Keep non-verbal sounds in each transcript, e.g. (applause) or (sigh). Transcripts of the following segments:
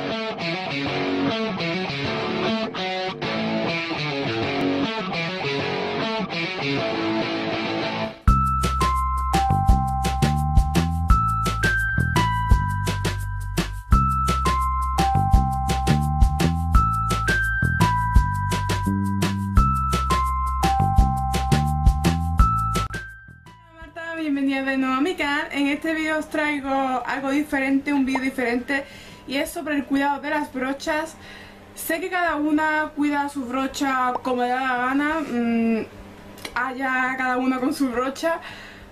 Thank you. Este vídeo os traigo algo diferente, un vídeo diferente y es sobre el cuidado de las brochas. Sé que cada una cuida su brocha como le da la gana, mmm, haya cada una con su brocha,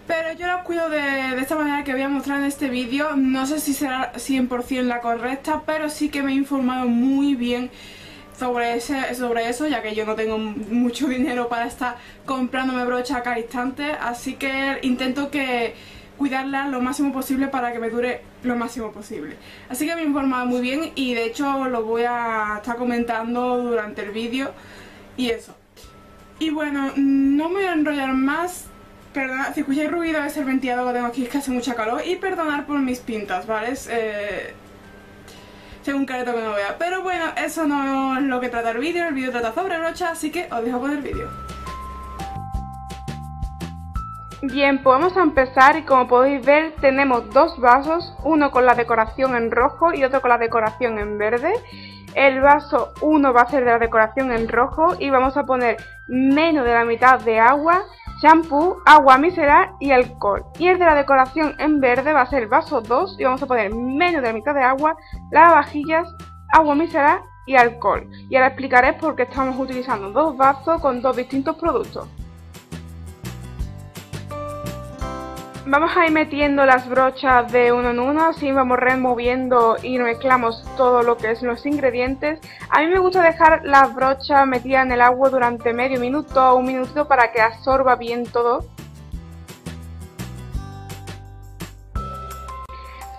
pero yo las cuido de, de, esta manera que voy a mostrar en este vídeo. No sé si será 100% la correcta, pero sí que me he informado muy bien sobre, ese, sobre eso, ya que yo no tengo mucho dinero para estar comprándome brocha cada instante, así que intento que cuidarla lo máximo posible para que me dure lo máximo posible. Así que me he informado muy bien y de hecho lo voy a estar comentando durante el vídeo y eso. Y bueno, no me voy a enrollar más, perdona, si escucháis ruido es el ventilador que tengo aquí, es que hace mucha calor y perdonar por mis pintas, ¿vale? Eh, tengo un careto que no vea. Pero bueno, eso no es lo que trata el vídeo, el vídeo trata sobre brocha, así que os dejo con el vídeo. Bien, pues vamos a empezar y como podéis ver tenemos dos vasos, uno con la decoración en rojo y otro con la decoración en verde. El vaso 1 va a ser de la decoración en rojo y vamos a poner menos de la mitad de agua shampoo, agua micelar y alcohol. Y el de la decoración en verde va a ser el vaso 2 y vamos a poner menos de la mitad de agua, lavavajillas, agua micelar y alcohol. Y ahora explicaré por qué estamos utilizando dos vasos con dos distintos productos. Vamos a ir metiendo las brochas de uno en uno, así vamos removiendo y mezclamos todo lo que es los ingredientes. A mí me gusta dejar las brochas metidas en el agua durante medio minuto o un minuto para que absorba bien todo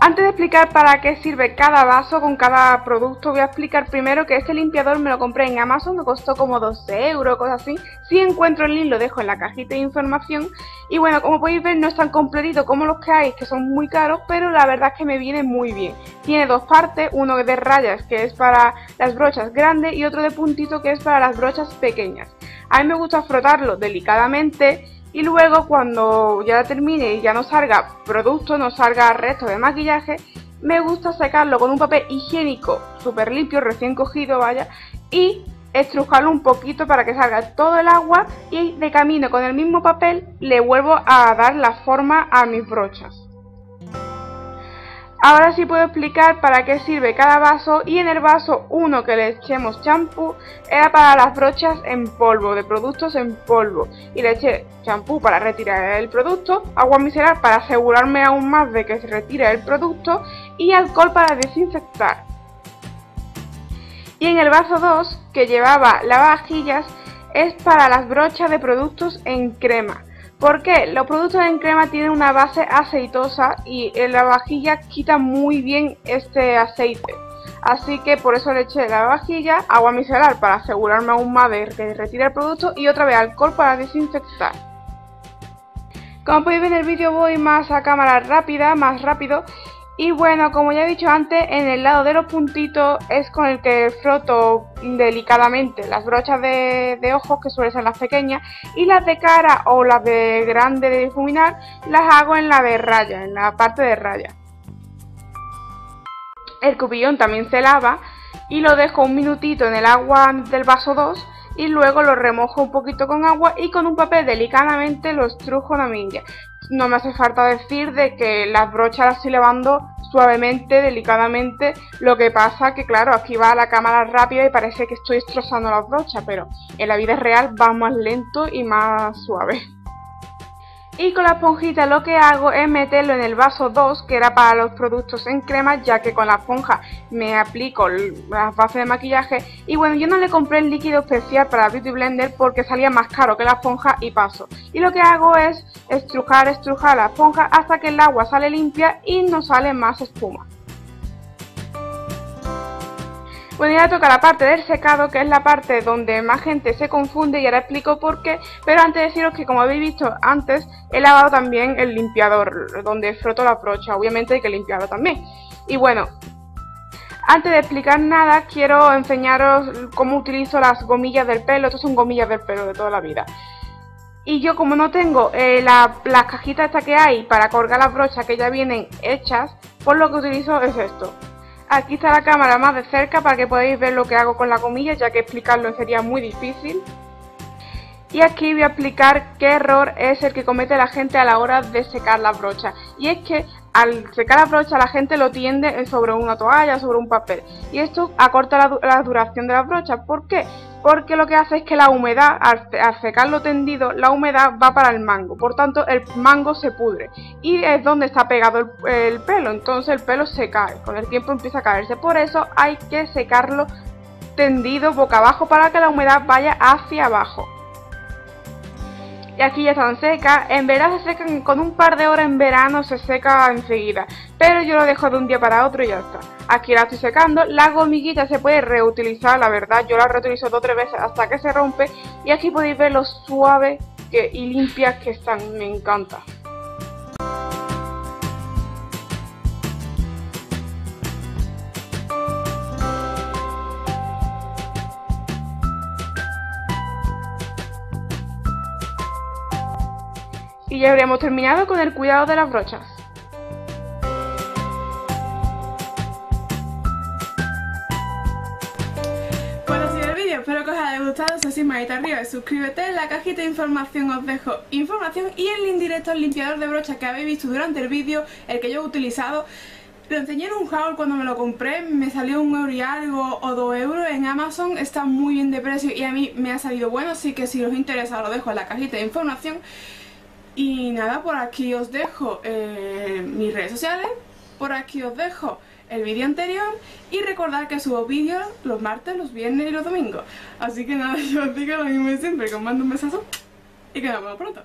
Antes de explicar para qué sirve cada vaso con cada producto, voy a explicar primero que este limpiador me lo compré en Amazon, me costó como 12 euros, cosas así. Si encuentro el link lo dejo en la cajita de información. Y bueno, como podéis ver no es tan completito como los que hay, que son muy caros, pero la verdad es que me viene muy bien. Tiene dos partes, uno de rayas que es para las brochas grandes y otro de puntito que es para las brochas pequeñas. A mí me gusta frotarlo delicadamente y luego cuando ya termine y ya no salga producto, no salga resto de maquillaje, me gusta secarlo con un papel higiénico súper limpio, recién cogido, vaya, y estrujarlo un poquito para que salga todo el agua y de camino con el mismo papel le vuelvo a dar la forma a mis brochas. Ahora sí puedo explicar para qué sirve cada vaso y en el vaso 1 que le echemos champú era para las brochas en polvo, de productos en polvo. Y le eché champú para retirar el producto, agua micelar para asegurarme aún más de que se retire el producto y alcohol para desinfectar. Y en el vaso 2 que llevaba lavavajillas es para las brochas de productos en crema. Porque los productos en crema tienen una base aceitosa y en la vajilla quita muy bien este aceite. Así que por eso le eché la vajilla, agua micelar para asegurarme aún más de que retire el producto y otra vez alcohol para desinfectar. Como podéis ver en el vídeo voy más a cámara rápida, más rápido y bueno, como ya he dicho antes, en el lado de los puntitos es con el que froto delicadamente las brochas de, ojos, que suelen ser las pequeñas, y las de cara o las de grande de difuminar las hago en la de raya, en la parte de raya. El cupillón también se lava y lo dejo un minutito en el agua del vaso 2 y luego lo remojo un poquito con agua y con un papel delicadamente lo estrujo la milla. No me hace falta decir de que las brochas las estoy lavando suavemente, delicadamente, lo que pasa que claro, aquí va la cámara rápida y parece que estoy destrozando las brochas, pero en la vida real va más lento y más suave. Y con la esponjita lo que hago es meterlo en el vaso 2, que era para los productos en crema, ya que con la esponja me aplico las bases de maquillaje. Y bueno, yo no le compré el líquido especial para Beauty Blender porque salía más caro que la esponja y paso. Y lo que hago es estrujar, estrujar la esponja hasta que el agua sale limpia y no sale más espuma. Bueno, ya toca la parte del secado, que es la parte donde más gente se confunde y ahora explico por qué. Pero antes de deciros que como habéis visto antes, he lavado también el limpiador, donde froto la brocha. Obviamente hay que limpiarlo también. Y bueno, Antes de explicar nada, quiero enseñaros cómo utilizo las gomillas del pelo. Estas son gomillas del pelo de toda la vida. Y yo como no tengo eh, las cajitas estas que hay para colgar las brochas que ya vienen hechas, pues lo que utilizo es esto. Aquí está la cámara más de cerca para que podáis ver lo que hago con la gomilla, ya que explicarlo sería muy difícil. Y aquí voy a explicar qué error es el que comete la gente a la hora de secar las brochas. Y es que al secar la brocha la gente lo tiende sobre una toalla, sobre un papel. Y esto acorta la, duración de las brochas. ¿Por qué? Porque lo que hace es que la humedad, al, secarlo tendido, la humedad va para el mango. Por tanto, el mango se pudre. Y es donde está pegado el, el pelo. Entonces el pelo se cae. Con el tiempo empieza a caerse. Por eso hay que secarlo tendido boca abajo para que la humedad vaya hacia abajo y aquí ya están secas. En verano se secan con un par de horas en verano, se seca enseguida. Pero yo lo dejo de un día para otro y ya está. Aquí la estoy secando. La gomiguita se puede reutilizar, la verdad. Yo la reutilizo dos o tres veces hasta que se rompe. Y aquí podéis ver lo suave que, y limpias que están. Me encanta. Y ya habríamos terminado con el cuidado de las brochas. Espero que os haya gustado, si así manita arriba suscríbete, en la cajita de información os dejo información y el indirecto el limpiador de brochas que habéis visto durante el vídeo, el que yo he utilizado. Lo enseñé en un haul cuando me lo compré, me salió un euro y algo o dos euros en Amazon, está muy bien de precio y a mí me ha salido bueno, así que si os interesa lo dejo en la cajita de información. Y nada, por aquí os dejo eh, mis redes sociales, por aquí os dejo el vídeo anterior y recordad que subo vídeos los martes, los viernes y los domingos. Así que nada, (laughs) yo os digo lo mismo de siempre, que os mando un besazo y que nos vemos pronto.